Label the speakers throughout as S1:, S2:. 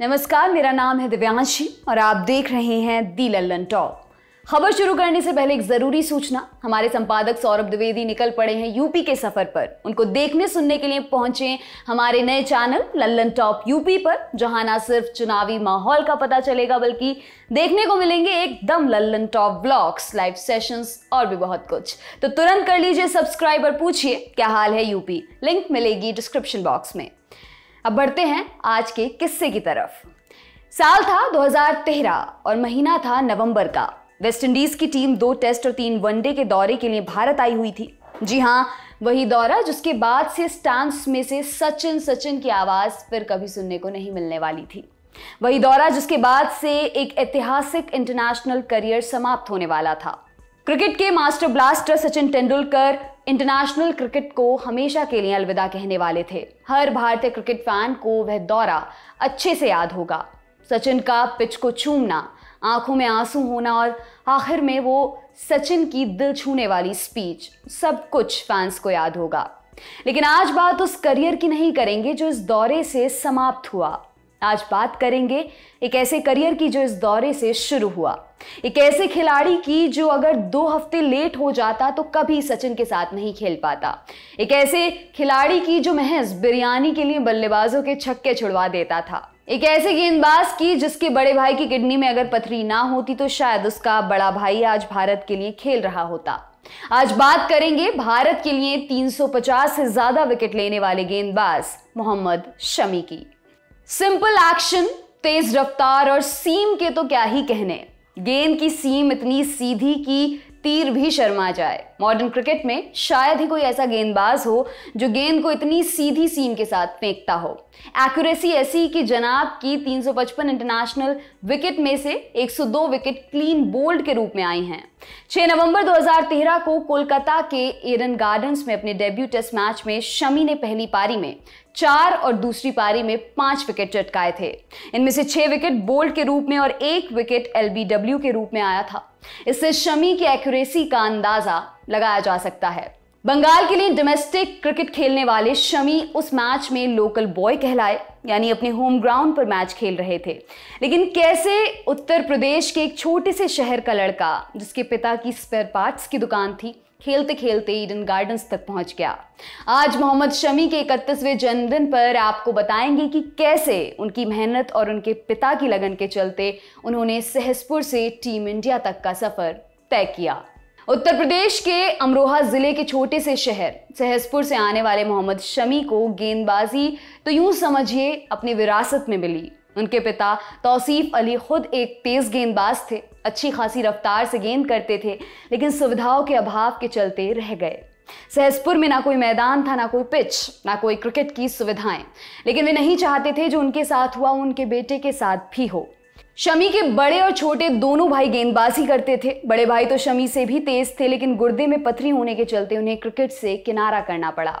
S1: नमस्कार, मेरा नाम है दिव्यांशी और आप देख रहे हैं दी लल्लन टॉप खबर शुरू करने से पहले एक ज़रूरी सूचना। हमारे संपादक सौरभ द्विवेदी निकल पड़े हैं यूपी के सफ़र पर। उनको देखने सुनने के लिए पहुँचे हमारे नए चैनल लल्लन टॉप यूपी पर, जहाँ ना सिर्फ़ चुनावी माहौल का पता चलेगा, बल्कि देखने को मिलेंगे एकदम Lallantop blogs, live sessions और भी बहुत कुछ। तो तुरंत कर लीजिए सब्सक्राइब और पूछिए, क्या हाल है यूपी? लिंक मिलेगी डिस्क्रिप्शन बॉक्स में। अब बढ़ते हैं आज के किस्से की तरफ़। साल था 2013 और महीना था नवंबर का। वेस्ट इंडीज की टीम दो टेस्ट और तीन वनडे के दौरे के लिए भारत आई हुई थी। जी हाँ वही दौरा जिसके बाद से स्टांस में से सचिन सचिन की आवाज़ फिर कभी सुनने को नहीं मिलने वाली थी। वही दौरा जिसके बाद से एक ऐतिहासिक इंटरनेशनल करियर समाप्त होने वाला था। क्रिकेट के master blaster Sachin Tendulkar international cricket को हमेशा के लिए अलविदा कहने वाले थे। हर भारतीय क्रिकेट फ़ैन को वह दौरा अच्छे से याद होगा। सचिन का पिच को चूमना आँखों में आँसू होना और आखिर में वो सचिन की दिल छूने वाली स्पीच, सब कुछ फैंस को याद होगा। लेकिन आज बात उस करियर की नहीं करेंगे जो इस दौरे से समाप्त हुआ। आज बात करेंगे एक ऐसे करियर की जो इस दौरे से शुरू हुआ। एक ऐसे खिलाड़ी की जो अगर दो हफ़्ते लेट हो जाता तो कभी सचिन के साथ नहीं खेल पाता। एक ऐसे खिलाड़ी की जो महज बिरयानी के लिए बल्लेबाजों के छक्के छुड़वा देता था। एक ऐसे गेंदबाज की जिसके बड़े भाई की किडनी में अगर पथरी ना होती तो शायद उसका बड़ा भाई आज भारत के लिए खेल रहा होता। आज बात करेंगे भारत के लिए 350 से ज़्यादा विकेट लेने वाले गेंदबाज मोहम्मद शमी की। सिंपल एक्शन तेज रफ्तार और सीम के तो क्या ही कहने। गेंद की सीम इतनी सीधी कि तीर भी शर्मा जाए। मॉडर्न क्रिकेट में शायद ही कोई ऐसा गेंदबाज हो जो गेंद को इतनी सीधी सीम के साथ फेंकता हो। एक्यूरेसी ऐसी कि जनाब की 355 इंटरनेशनल विकेट में से 102 विकेट क्लीन बोल्ड के रूप में आई हैं। 6 नवंबर 2013 को कोलकाता के एरन गार्डन्स में अपने डेब्यू टेस्ट मैच में शमी ने पहली पारी में चार और दूसरी पारी में पाँच विकेट चटकाए थे। इनमें से छह विकेट बोल्ड के रूप में और एक विकेट एलबीडब्ल्यू के रूप में आया था। इससे शमी की एक्यूरेसी का अंदाज़ा लगाया जा सकता है। बंगाल के लिए डोमेस्टिक क्रिकेट खेलने वाले शमी उस मैच में लोकल बॉय कहलाए, यानी अपने होम ग्राउंड पर मैच खेल रहे थे। लेकिन कैसे उत्तर प्रदेश के एक छोटे से शहर का लड़का, जिसके पिता की स्पेयर पार्ट्स की दुकान थी खेलते खेलते ईडन गार्डन्स तक पहुँच गया। आज मोहम्मद शमी के इकतीसवें जन्मदिन पर आपको बताएँगे कि कैसे उनकी मेहनत और उनके पिता की लगन के चलते उन्होंने सहसपुर से टीम इंडिया तक का सफ़र तय किया। उत्तर प्रदेश के अमरोहा ज़िले के छोटे से शहर, सहसपुर से आने वाले मोहम्मद शमी को गेंदबाजी तो यूँ समझिए अपनी विरासत में मिली। उनके पिता तौसीफ अली खुद एक तेज गेंदबाज थे, अच्छी खासी रफ्तार से गेंद करते थे, लेकिन सुविधाओं के अभाव के चलते रह गए। सहसपुर में ना कोई मैदान था, ना कोई पिच, ना कोई क्रिकेट की सुविधाएँ, लेकिन वे नहीं चाहते थे जो उनके साथ हुआ, उनके बेटे के साथ भी हो। शमी के बड़े और छोटे दोनों भाई गेंदबाजी करते थे। बड़े भाई तो शमी से भी तेज थे, लेकिन गुर्दे में पथरी होने के चलते उन्हें क्रिकेट से किनारा करना पड़ा।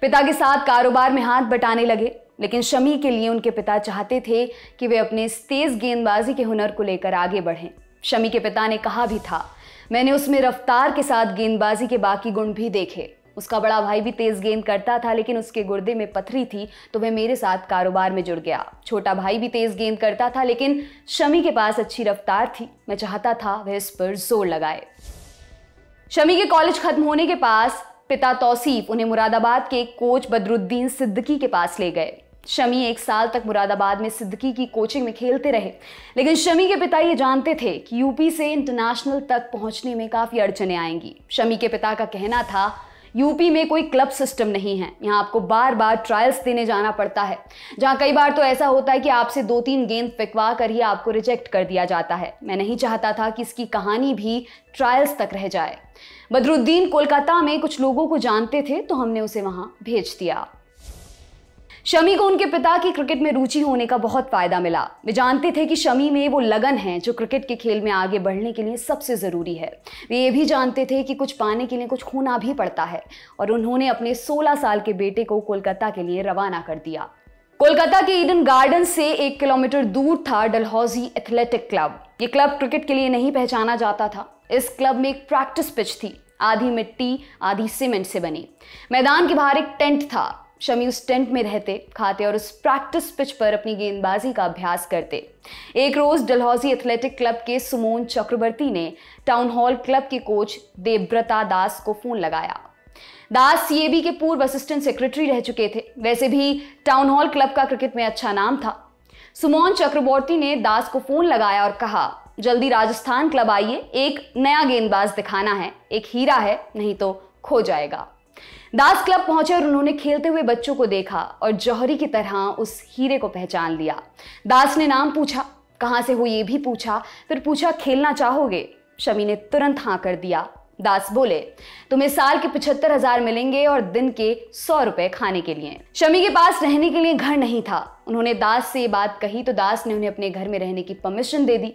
S1: पिता के साथ कारोबार में हाथ बटाने लगे, लेकिन शमी के लिए उनके पिता चाहते थे कि वे अपने तेज गेंदबाजी के हुनर को लेकर आगे बढ़ें। शमी के पिता ने कहा भी था, मैंने उसमें रफ्तार के साथ गेंदबाजी के बाकी गुण भी देखे। उसका बड़ा भाई भी तेज गेंद करता था, लेकिन उसके गुर्दे में पथरी थी तो वह मेरे साथ कारोबार में जुड़ गया। छोटा भाई भी तेज गेंद करता था, लेकिन शमी के पास अच्छी रफ्तार थी। मैं चाहता था वह इस पर ज़ोर लगाए। शमी के कॉलेज खत्म होने के पास पिता तौसीफ उन्हें मुरादाबाद के कोच बदरुद्दीन सिद्दकी के पास ले गए। शमी एक साल तक मुरादाबाद में सिद्दकी की कोचिंग में खेलते रहे, लेकिन शमी के पिता ये जानते थे कि यूपी से इंटरनेशनल तक पहुँचने में काफ़ी अड़चने आएँगी। शमी के पिता का कहना था यूपी में कोई क्लब सिस्टम नहीं है। यहाँ आपको बार बार ट्रायल्स देने जाना पड़ता है। जहाँ कई बार तो ऐसा होता है कि आपसे दो तीन गेंद फेंकवा कर ही आपको रिजेक्ट कर दिया जाता है। मैं नहीं चाहता था कि इसकी कहानी भी ट्रायल्स तक रह जाए। बदरुद्दीन कोलकाता में कुछ लोगों को जानते थे तो हमने उसे वहाँ भेज दिया। शमी को उनके पिता की क्रिकेट में रुचि होने का बहुत फ़ायदा मिला। वे जानते थे कि शमी में वो लगन है जो क्रिकेट के खेल में आगे बढ़ने के लिए सबसे ज़रूरी है। वे ये भी जानते थे कि कुछ पाने के लिए कुछ खोना भी पड़ता है और उन्होंने अपने 16 साल के बेटे को कोलकाता के लिए रवाना कर दिया। कोलकाता के ईडन गार्डन से एक किलोमीटर दूर था डलहौजी एथलेटिक क्लब। ये क्लब क्रिकेट के लिए नहीं पहचाना जाता था। इस क्लब में एक प्रैक्टिस पिच थी। आधी मिट्टी, आधी सीमेंट से बनी। मैदान के बाहर एक टेंट था। शमी उस टेंट में रहते, खाते और उस प्रैक्टिस पिच पर अपनी गेंदबाजी का अभ्यास करते। एक रोज डलहौजी एथलेटिक क्लब के सुमोन चक्रवर्ती ने टाउन हॉल क्लब के कोच देवव्रता दास को फ़ोन लगाया। दास सीएबी के पूर्व असिस्टेंट सेक्रेटरी रह चुके थे। वैसे भी टाउन हॉल क्लब का क्रिकेट में अच्छा नाम था। सुमोन चक्रवर्ती ने दास को फ़ोन लगाया और कहा, जल्दी राजस्थान क्लब आइए, एक नया गेंदबाज दिखाना है, एक हीरा है, नहीं तो खो जाएगा। दास क्लब पहुँचे और उन्होंने खेलते हुए बच्चों को देखा और जौहरी की तरह उस हीरे को पहचान लिया। दास ने नाम पूछा। कहाँ से हो ये भी पूछा। फिर पूछा, खेलना चाहोगे? शमी ने तुरंत हाँ कर दिया। दास बोले, तुम्हें साल के पिछहत्तर हज़ार मिलेंगे और दिन के सौ रुपए खाने के लिए। शमी के पास रहने के लिए घर नहीं था। उन्होंने दास से ये बात कही तो दास ने उन्हें अपने घर में रहने की परमिशन दे दी।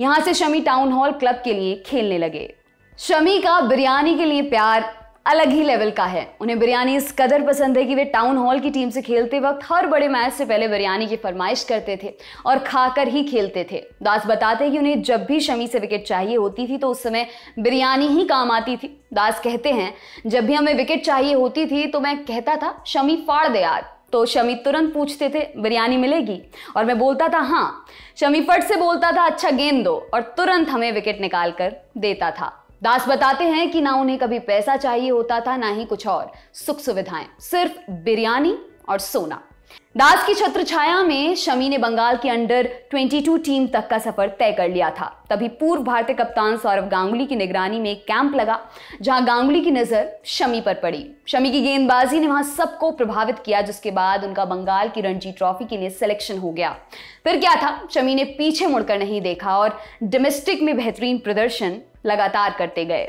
S1: यहाँ से शमी टाउन हॉल क्लब के लिए खेलने लगे। शमी का बिरयानी के लिए प्यार अलग ही लेवल का है। उन्हें बिरयानी इस कदर पसंद है कि वे टाउन हॉल की टीम से खेलते वक्त हर बड़े मैच से पहले बिरयानी की फरमाइश करते थे और खाकर ही खेलते थे। दास बताते हैं कि उन्हें जब भी शमी से विकेट चाहिए होती थी तो उस समय बिरयानी ही काम आती थी। दास कहते हैं, जब भी हमें विकेट चाहिए होती थी तो मैं कहता था, शमी, फाड़ दे यार। तो शमी तुरंत पूछते थे, बिरयानी मिलेगी? और मैं बोलता था हाँ। शमी फट से बोलता था अच्छा गेंद दो। और तुरंत हमें विकेट निकाल कर देता था। दास बताते हैं कि ना उन्हें कभी पैसा चाहिए होता था, ना ही कुछ और। सुख सुविधाएँ, सिर्फ़ बिरयानी और सोना। दास की छत्र छाया में शमी ने बंगाल की अंडर 22 टीम तक का सफ़र तय कर लिया था। तभी पूर्व भारतीय कप्तान सौरभ गांगुली की निगरानी में कैंप लगा, जहाँ गांगुली की नज़र शमी पर पड़ी। शमी की गेंदबाजी ने वहाँ सबको प्रभावित किया, जिसके बाद उनका बंगाल की रणजी ट्रॉफी के लिए सिलेक्शन हो गया। फिर क्या था? शमी ने पीछे मुड़कर नहीं देखा और डोमेस्टिक में बेहतरीन प्रदर्शन लगातार करते गए।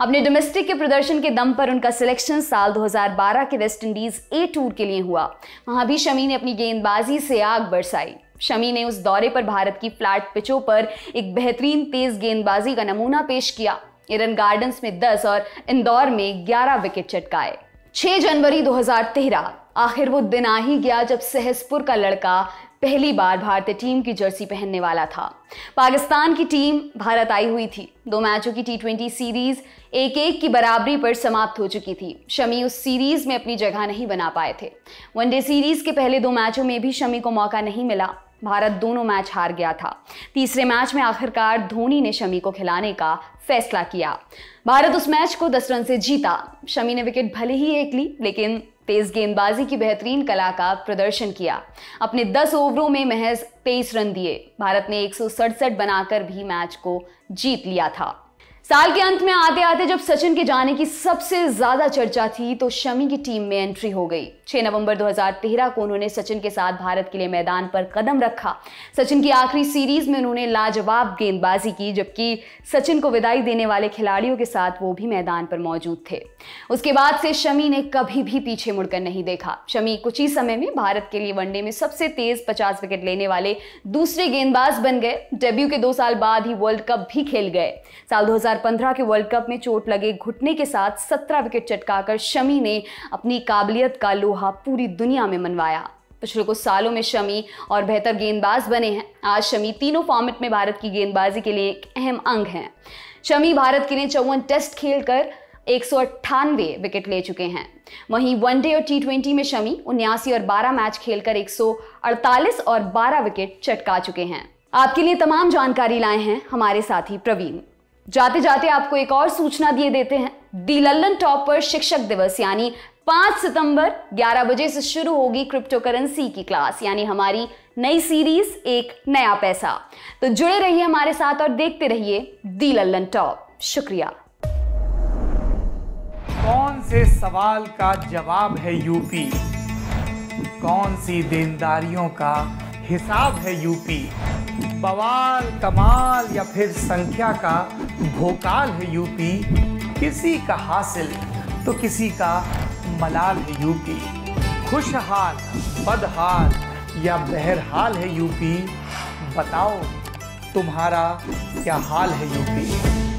S1: अपने डोमेस्टिक के प्रदर्शन के दम पर उनका सिलेक्शन साल 2012 के वेस्ट इंडीज ए टूर के लिए हुआ। वहाँ भी शमी ने अपनी गेंदबाजी से आग बरसाई। शमी ने उस दौरे पर भारत की फ्लैट पिचों पर एक बेहतरीन तेज गेंदबाजी का नमूना पेश किया। इरन गार्डन्स में 10 और इंदौर में 11 विकेट चटकाए। 6 जनवरी 2013 आखिर वो दिन आ ही गया जब सहसपुर का लड़का पहली बार भारतीय टीम की जर्सी पहनने वाला था। पाकिस्तान की टीम भारत आई हुई थी। दो मैचों की टी सीरीज़ एक एक की बराबरी पर समाप्त हो चुकी थी। शमी उस सीरीज़ में अपनी जगह नहीं बना पाए थे। वनडे सीरीज़ के पहले दो मैचों में भी शमी को मौका नहीं मिला। भारत दोनों मैच हार गया था। तीसरे मैच में आखिरकार धोनी ने शमी को खिलाने का फैसला किया। भारत उस मैच को दस रन से जीता। शमी ने विकेट भले ही एक ली, लेकिन तेज गेंदबाजी की बेहतरीन कला का प्रदर्शन किया। अपने 10 ओवरों में महज 23 रन दिए। भारत ने एक सौ सड़सठ बनाकर भी मैच को जीत लिया था। साल के अंत में आते आते जब सचिन के जाने की सबसे ज़्यादा चर्चा थी तो शमी की टीम में एंट्री हो गई। 6 नवंबर 2013 को उन्होंने सचिन के साथ भारत के लिए मैदान पर कदम रखा। सचिन की आखिरी सीरीज़ में उन्होंने लाजवाब गेंदबाजी की, जबकि सचिन को विदाई देने वाले खिलाड़ियों के साथ वो भी मैदान पर मौजूद थे। उसके बाद से शमी ने कभी भी पीछे मुड़कर नहीं देखा। शमी कुछ ही समय में भारत के लिए वनडे में सबसे तेज पचास विकेट लेने वाले दूसरे गेंदबाज बन गए। डेब्यू के दो साल बाद ही वर्ल्ड कप भी खेल गए। साल दो 2015 के वर्ल्ड कप में चोट लगे घुटने के साथ 17 विकेट चटकाकर शमी ने अपनी काबिलियत का लोहा पूरी दुनिया में मनवाया। पिछले कुछ सालों में शमी और बेहतर गेंदबाज बने हैं। आज शमी तीनों फॉर्मेट में भारत की गेंदबाजी के लिए एक अहम अंग हैं। शमी भारत के लिए चौवन टेस्ट खेलकर एक सौ अट्ठानवे विकेट ले चुके हैं। वहीं वनडे और टी में शमी उन्यासी और 12 मैच खेलकर 148 और 12 विकेट चटका चुके हैं। आपके लिए तमाम जानकारी लाए हैं हमारे साथी प्रवीण। जाते जाते आपको एक और सूचना दिए देते हैं। दी लल्लन टॉप पर शिक्षक दिवस, यानी 5 सितंबर 11 बजे से शुरू होगी क्रिप्टो करेंसी की क्लास, यानी हमारी नई सीरीज़, एक नया पैसा। तो जुड़े रहिए हमारे साथ और देखते रहिए दी लल्लन टॉप। शुक्रिया।
S2: कौन से सवाल का जवाब है यूपी? कौन सी देनदारियों का हिसाब है यूपी? बवाल, कमाल या फिर संख्या का भोकाल है यूपी, किसी का हासिल तो किसी का मलाल है यूपी। खुशहाल, बदहाल या बहरहाल है यूपी, बताओ तुम्हारा क्या हाल है यूपी?